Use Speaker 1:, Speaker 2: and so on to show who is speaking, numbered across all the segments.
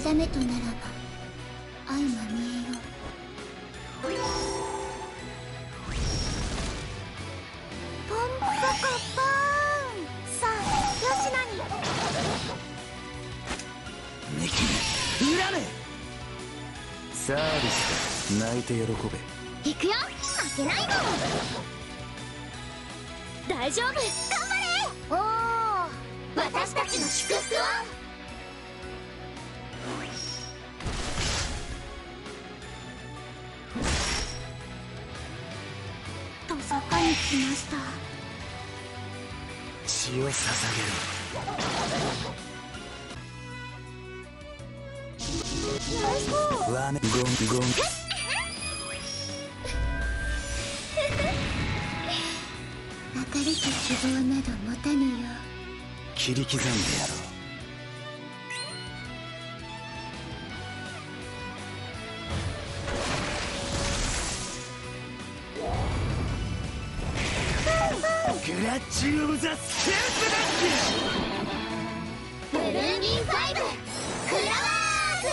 Speaker 1: 定めとならば相まみえよポンポコポンさあよしなに。
Speaker 2: ニキ裏ねサービスだ泣いて喜べ
Speaker 1: 行くよ負けないもん大丈夫頑張れおお私たちの祝福をました。
Speaker 2: 血を捧げる。わね。ゴンゴン
Speaker 1: 希望など持たぬよ
Speaker 2: 切り刻んでやろうグラッチ・オブ・ザ・スケルス
Speaker 1: ブルーミンファイブフラワーズ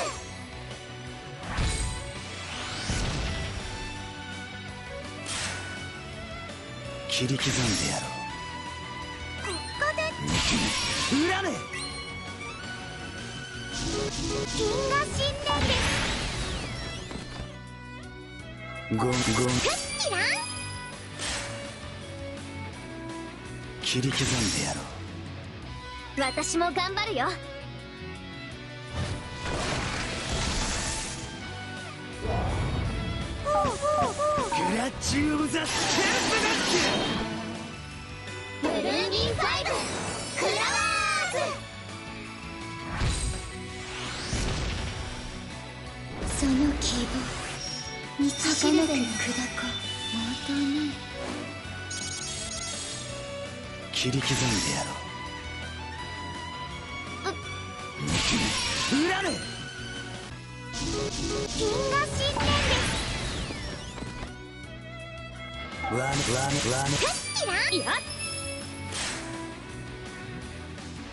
Speaker 2: 切り刻んでやろ
Speaker 1: ここで
Speaker 2: 裏ね
Speaker 1: 銀河神殿です
Speaker 2: ゴンゴン
Speaker 1: クッキラン
Speaker 2: 切り刻んでやろ
Speaker 1: 私も頑張るよ。
Speaker 2: グラッチュ・オブ・ザ・ス
Speaker 1: ブルーミンファイブフラワーズ。その希望に儚く砕こう。毛頭ない
Speaker 2: 切り刻んでやろう。
Speaker 1: 銀河神殿です。
Speaker 2: わねわねわね
Speaker 1: クッキラ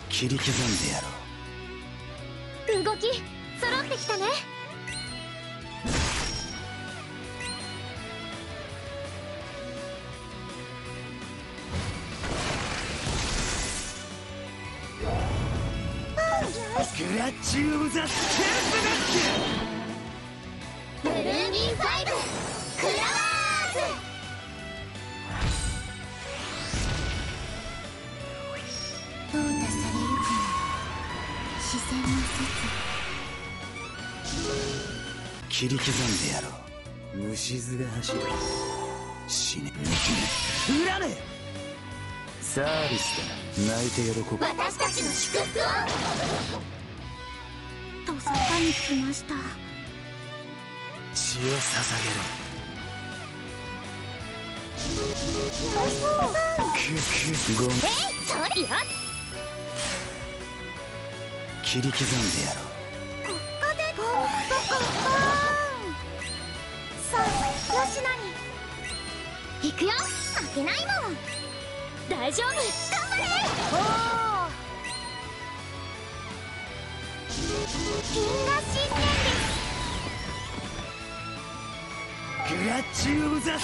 Speaker 2: 切り刻んでやろ
Speaker 1: 動き揃ってきたね
Speaker 2: グラッチュ・オブ・ザ・ス
Speaker 1: ブルーミンファイブフラワーズ。淘汰されるかな自然の
Speaker 2: ケル切り刻んでやろう。虫図が走る。死ね。裏ねサービスだ泣いて喜べ
Speaker 1: 説私たちの祝福をとそこに来ました
Speaker 2: 血を捧げるククゴン
Speaker 1: えそれや
Speaker 2: 切り刻んでやろ
Speaker 1: ここでポンポコポーンさあよしなに。行くよ。負けないもん。大丈夫。頑張れおお銀河神殿です
Speaker 2: うグラッチュ・オブ・ザ・ス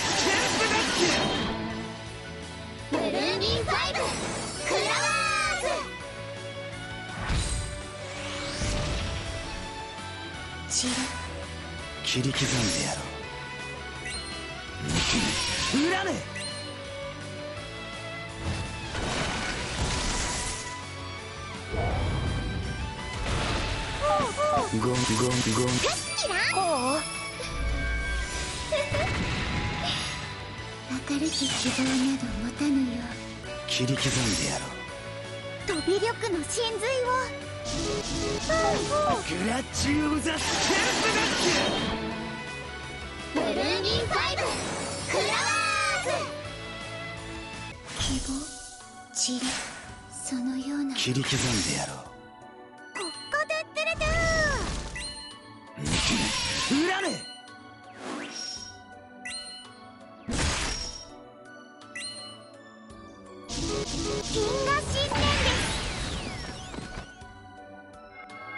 Speaker 1: ブルーミンファイブフラワーズ散る
Speaker 2: 切り刻んでやろう。裏ねゴンゴンゴン
Speaker 1: クッキランおお明るき希望など持たぬよ
Speaker 2: 切り刻んでやろう。
Speaker 1: 飛び力の真髄を
Speaker 2: グラッチュ・オブ・ザ・ス
Speaker 1: ブルーミンファイブフラワーズ希望散るそのような
Speaker 2: 切り刻んでやろ
Speaker 1: こ銀河神殿です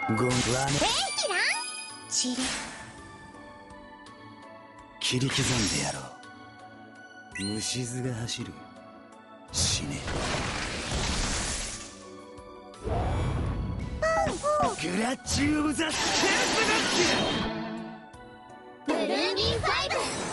Speaker 2: ゴンワね
Speaker 1: えい知れ
Speaker 2: 切り刻んでやろう虫図が走る死ねグラ。ッチオブザ・ス
Speaker 1: ブルーミンファイブ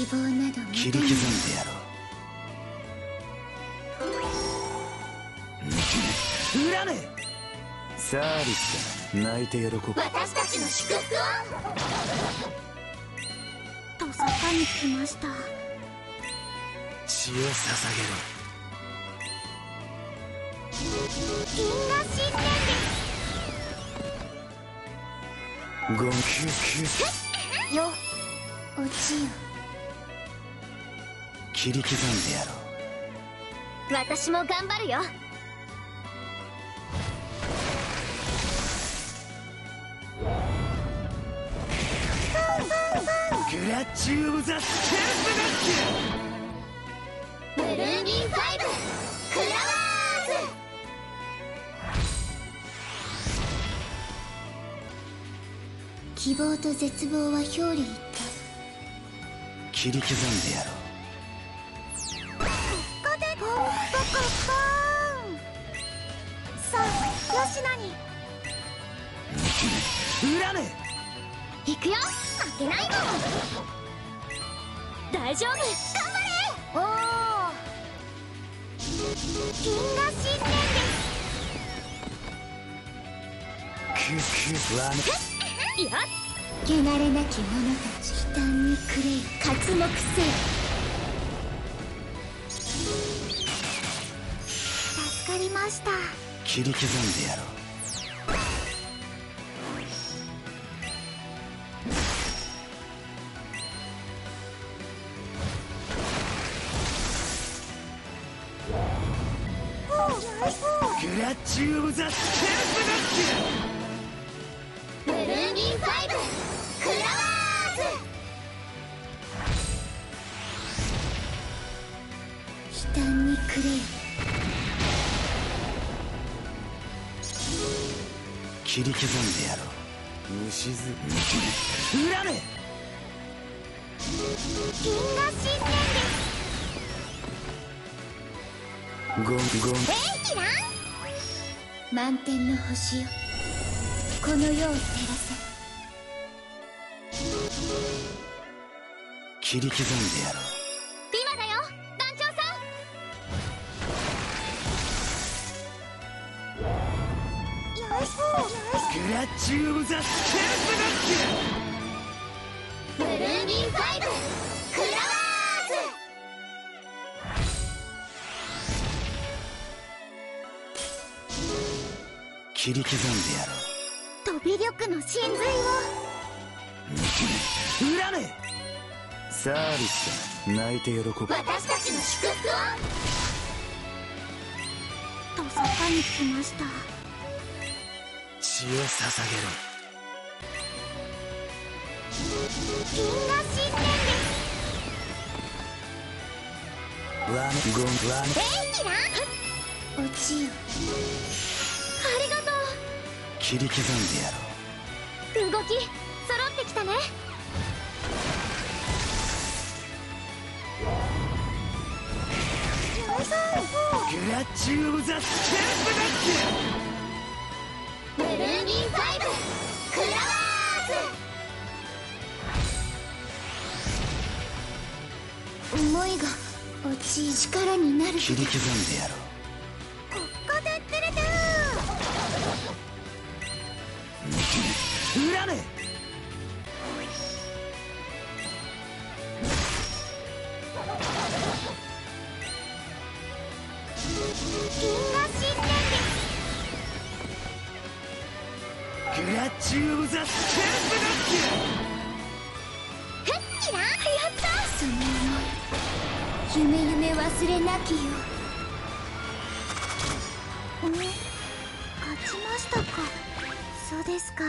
Speaker 1: 希望など
Speaker 2: 切り刻んでやろう。恨めサービスだ泣いて喜ぶ。
Speaker 1: 私たちの祝福を。とさかに来ました。
Speaker 2: 血を捧
Speaker 1: 銀河神殿
Speaker 2: げろゴンキュキュ
Speaker 1: よおちよ
Speaker 2: 切り刻んでやろう。
Speaker 1: 私も頑張るよ。
Speaker 2: グラッチオブザ・ス
Speaker 1: ブルーミンファイブ。クラワーズ。希望と絶望は表裏一体。
Speaker 2: 切り刻んでやろ
Speaker 1: こあよしなに行くよ。負けないもん。大丈夫。頑張れ。おお銀河神殿です。いや汚れなき者たち悲嘆に暮れよ活目せよ助かりました
Speaker 2: 切り刻んでやろう。グラッチオブザ・ス
Speaker 1: ブル
Speaker 2: 切り刻んでやろう。虫図恨め。
Speaker 1: 銀河神殿。
Speaker 2: ゴンゴン
Speaker 1: です元気だ満天の星よ。この世を照らせ。
Speaker 2: 切り刻んでやろう切り刻んでやろ
Speaker 1: ズ飛び力の真髄を
Speaker 2: 恨めサービスだ泣いて喜ぶ
Speaker 1: 私たちの祝福をとさかに来ました
Speaker 2: 血を捧
Speaker 1: 銀河神殿
Speaker 2: げろわめゴンわめ
Speaker 1: 元気？だおちよありがと
Speaker 2: 切り刻んでやろ
Speaker 1: う動き揃ってきたね
Speaker 2: グラッチオブザ・ス
Speaker 1: ブル思いがおち力になる。
Speaker 2: 切り刻んでやろ
Speaker 1: ここでくれた
Speaker 2: う恨め
Speaker 1: 銀河神殿
Speaker 2: グラッチオブザ・ス
Speaker 1: ふっきらやったその想い夢夢忘れなきよ。勝ちましたか。そうですか。